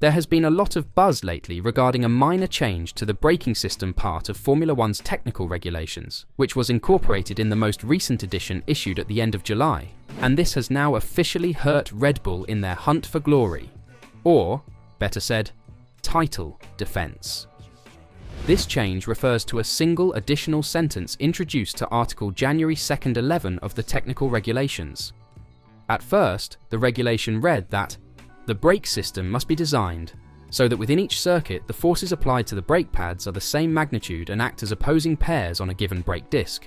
There has been a lot of buzz lately regarding a minor change to the braking system part of Formula One's technical regulations, which was incorporated in the most recent edition issued at the end of July, and this has now officially hurt Red Bull in their hunt for glory, or, better said, title defense. This change refers to a single additional sentence introduced to Article January 2nd 11 of the technical regulations. At first, the regulation read that the brake system must be designed so that within each circuit the forces applied to the brake pads are the same magnitude and act as opposing pairs on a given brake disc.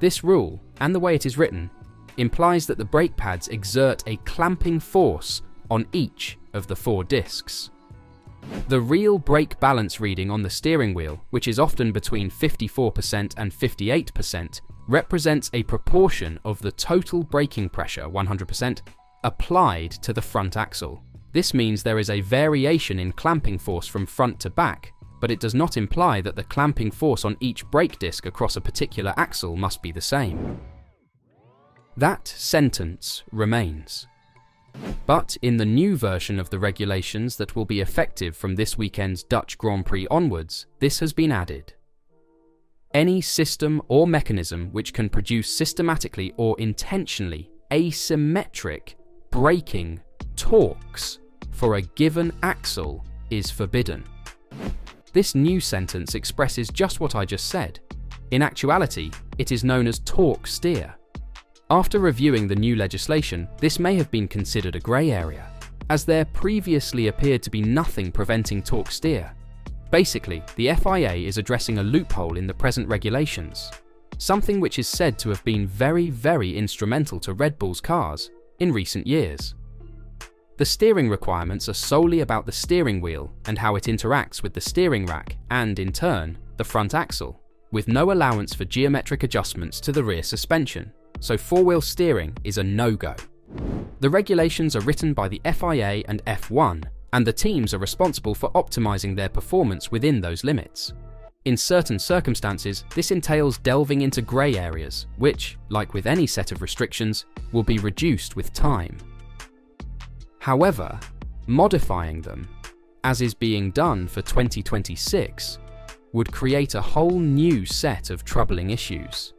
This rule, and the way it is written, implies that the brake pads exert a clamping force on each of the four discs. The real brake balance reading on the steering wheel, which is often between 54% and 58%, represents a proportion of the total braking pressure, 100%, applied to the front axle. This means there is a variation in clamping force from front to back, but it does not imply that the clamping force on each brake disc across a particular axle must be the same. That sentence remains. But in the new version of the regulations that will be effective from this weekend's Dutch Grand Prix onwards, this has been added. Any system or mechanism which can produce systematically or intentionally asymmetric braking torques for a given axle is forbidden. This new sentence expresses just what I just said. In actuality, it is known as torque steer. After reviewing the new legislation, this may have been considered a grey area, as there previously appeared to be nothing preventing torque steer. Basically, the FIA is addressing a loophole in the present regulations, something which is said to have been very, very instrumental to Red Bull's cars in recent years. The steering requirements are solely about the steering wheel and how it interacts with the steering rack and, in turn, the front axle, with no allowance for geometric adjustments to the rear suspension, so four-wheel steering is a no-go. The regulations are written by the FIA and F1, and the teams are responsible for optimizing their performance within those limits. In certain circumstances, this entails delving into grey areas, which, like with any set of restrictions, will be reduced with time. However, modifying them, as is being done for 2026, would create a whole new set of troubling issues.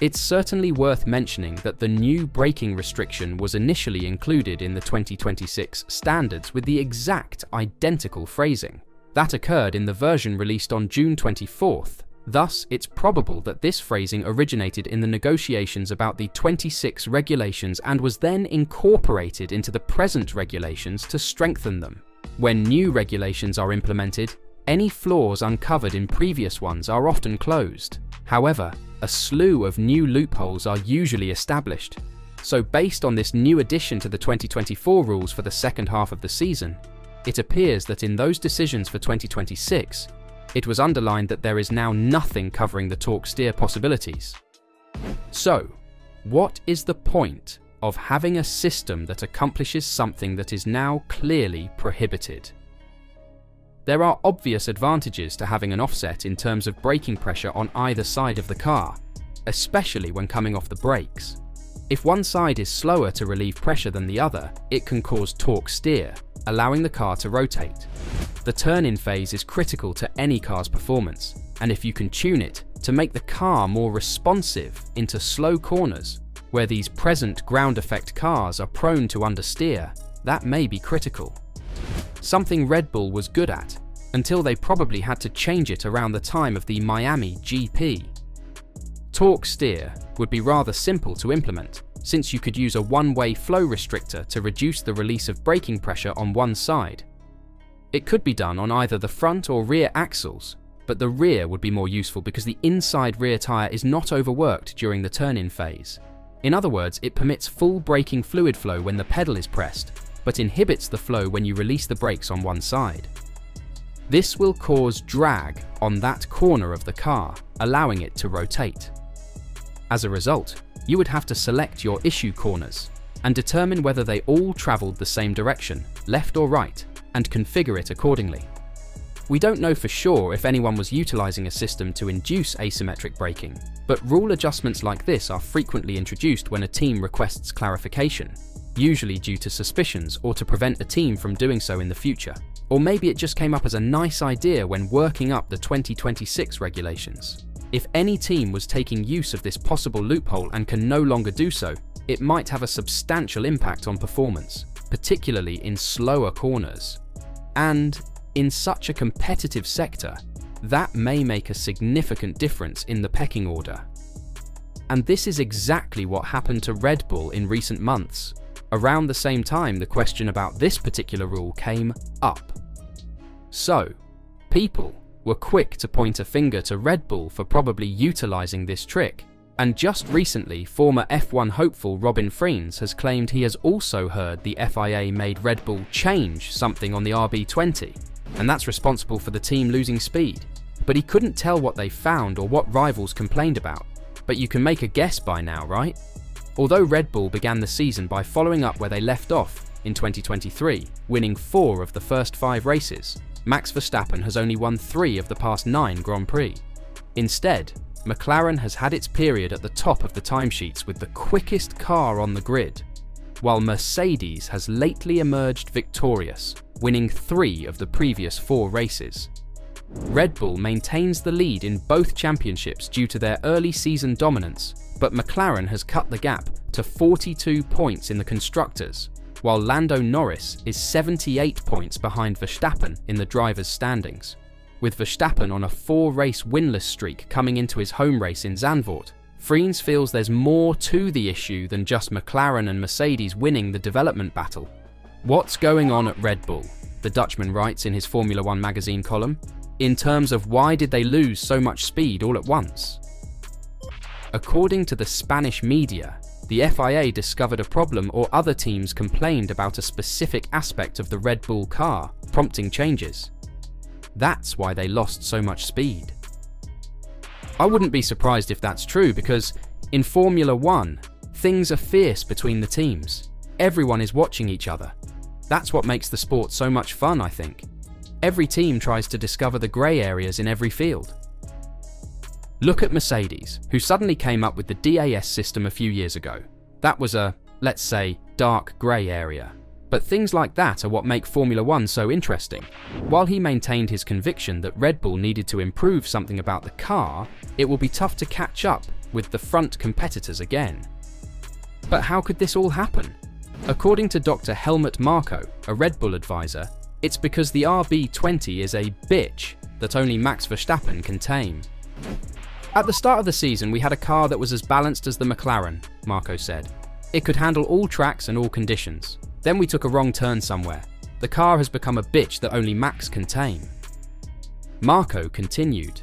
It's certainly worth mentioning that the new braking restriction was initially included in the 2026 standards with the exact identical phrasing. That occurred in the version released on June 24th. Thus, it's probable that this phrasing originated in the negotiations about the 26 regulations and was then incorporated into the present regulations to strengthen them. When new regulations are implemented, any flaws uncovered in previous ones are often closed. However, a slew of new loopholes are usually established. So based on this new addition to the 2024 rules for the second half of the season, it appears that in those decisions for 2026, it was underlined that there is now nothing covering the torque steer possibilities. So, what is the point of having a system that accomplishes something that is now clearly prohibited? There are obvious advantages to having an offset in terms of braking pressure on either side of the car, especially when coming off the brakes. If one side is slower to relieve pressure than the other, it can cause torque steer, allowing the car to rotate. The turn-in phase is critical to any car's performance, and if you can tune it to make the car more responsive into slow corners, where these present ground effect cars are prone to understeer, that may be critical. Something Red Bull was good at, until they probably had to change it around the time of the Miami GP. Torque steer would be rather simple to implement, since you could use a one-way flow restrictor to reduce the release of braking pressure on one side. It could be done on either the front or rear axles, but the rear would be more useful because the inside rear tyre is not overworked during the turn-in phase. In other words, it permits full braking fluid flow when the pedal is pressed, but inhibits the flow when you release the brakes on one side. This will cause drag on that corner of the car, allowing it to rotate. As a result, you would have to select your issue corners and determine whether they all travelled the same direction, left or right, and configure it accordingly. We don't know for sure if anyone was utilising a system to induce asymmetric braking, but rule adjustments like this are frequently introduced when a team requests clarification. usually due to suspicions or to prevent a team from doing so in the future. Or maybe it just came up as a nice idea when working up the 2026 regulations. If any team was taking use of this possible loophole and can no longer do so, it might have a substantial impact on performance, particularly in slower corners. And in such a competitive sector, that may make a significant difference in the pecking order. And this is exactly what happened to Red Bull in recent months. Around the same time the question about this particular rule came up. So, people were quick to point a finger to Red Bull for probably utilising this trick. And just recently, former F1 hopeful Robin Frijns has claimed he has also heard the FIA made Red Bull change something on the RB20, and that's responsible for the team losing speed. But he couldn't tell what they found or what rivals complained about. But you can make a guess by now, right? Although Red Bull began the season by following up where they left off in 2023, winning four of the first five races, Max Verstappen has only won three of the past nine Grand Prix. Instead, McLaren has had its period at the top of the timesheets with the quickest car on the grid, while Mercedes has lately emerged victorious, winning three of the previous four races. Red Bull maintains the lead in both championships due to their early season dominance, but McLaren has cut the gap to 42 points in the Constructors, while Lando Norris is 78 points behind Verstappen in the drivers' standings. With Verstappen on a four-race winless streak coming into his home race in Zandvoort, Frijns feels there's more to the issue than just McLaren and Mercedes winning the development battle. What's going on at Red Bull? The Dutchman writes in his Formula One magazine column in terms of why did they lose so much speed all at once. According to the Spanish media, the FIA discovered a problem or other teams complained about a specific aspect of the Red Bull car, prompting changes. That's why they lost so much speed. I wouldn't be surprised if that's true because in Formula One, things are fierce between the teams. Everyone is watching each other. That's what makes the sport so much fun, I think. Every team tries to discover the grey areas in every field. Look at Mercedes, who suddenly came up with the DAS system a few years ago. That was a, let's say, dark grey area. But things like that are what make Formula One so interesting. While he maintained his conviction that Red Bull needed to improve something about the car, it will be tough to catch up with the front competitors again. But how could this all happen? According to Dr. Helmut Marko, a Red Bull advisor, it's because the RB20 is a bitch that only Max Verstappen can tame. At the start of the season, we had a car that was as balanced as the McLaren, Marko said. It could handle all tracks and all conditions. Then we took a wrong turn somewhere. The car has become a bitch that only Max can tame. Marko continued.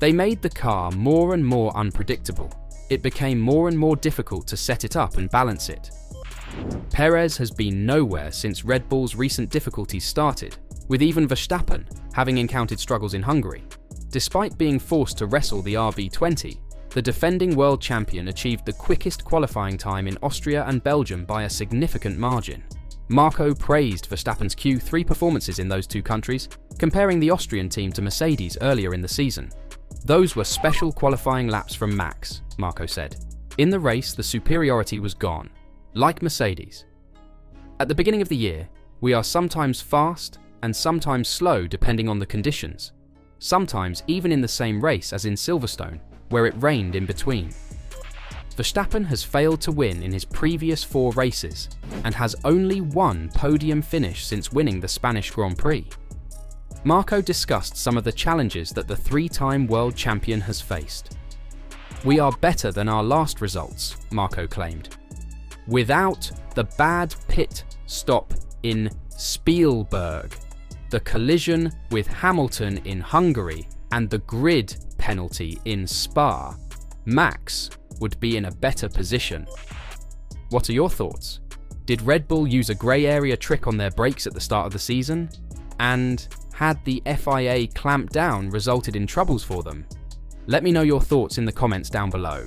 They made the car more and more unpredictable. It became more and more difficult to set it up and balance it. Perez has been nowhere since Red Bull's recent difficulties started, with even Verstappen having encountered struggles in Hungary. Despite being forced to wrestle the RB20, the defending world champion achieved the quickest qualifying time in Austria and Belgium by a significant margin. Marko praised Verstappen's Q3 performances in those two countries, comparing the Austrian team to Mercedes earlier in the season. Those were special qualifying laps from Max, Marko said. In the race, the superiority was gone, like Mercedes. At the beginning of the year, we are sometimes fast and sometimes slow depending on the conditions, sometimes even in the same race as in Silverstone, where it rained in between. Verstappen has failed to win in his previous four races and has only one podium finish since winning the Spanish Grand Prix. Marko discussed some of the challenges that the three-time world champion has faced. We are better than our last results, Marko claimed, without the bad pit stop in Spielberg, the collision with Hamilton in Hungary, and the grid penalty in Spa, Max would be in a better position. What are your thoughts? Did Red Bull use a grey area trick on their brakes at the start of the season? And had the FIA clamp down resulted in troubles for them? Let me know your thoughts in the comments down below.